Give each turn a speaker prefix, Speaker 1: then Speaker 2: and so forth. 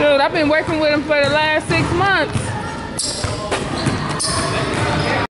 Speaker 1: Dude, I've been working with him for the last six.